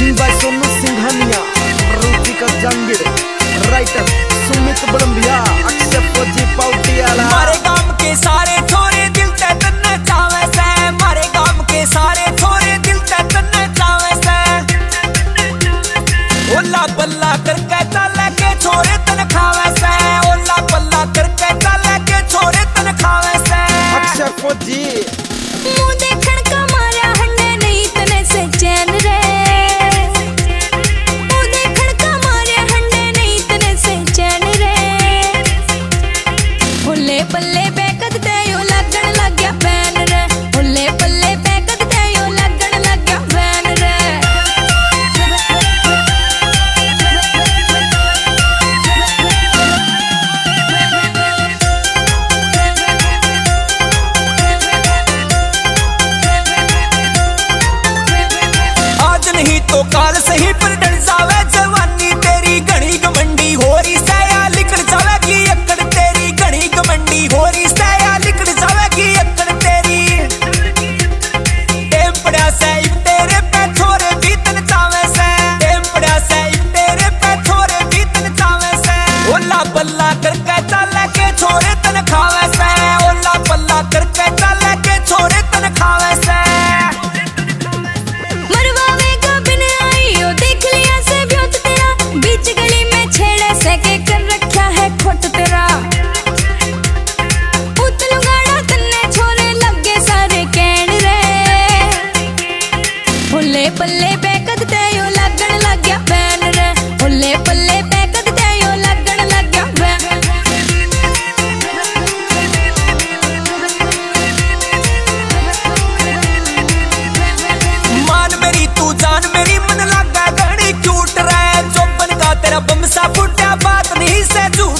Mixing by Sonu Singhania Ruchika Jangir writer Sumit Badambiya Akshay Fauji पाउटियाला मारे गाँव के सारे छोरे दिल ते तन्ने चावे से। मारे गाँव के सारे छोरे दिल ते तन्ने चावे से। ओला बल्ला करके चले के छोरे तन खावे से। ओला बल्ला करके चले के छोरे तन खावे से। अक्षय फौजी। मुँह देखण का तो काल सही पर हुल्ले पल्ले बैकद ते यो लगन लग गया बैन रे हुल्ले पल्ले बैकद ते यो लगन लग गया मान मेरी तू जान मेरी मन लगा घनी क्यूट जो बन का तेरा बमसा फुटा बात नहीं से जू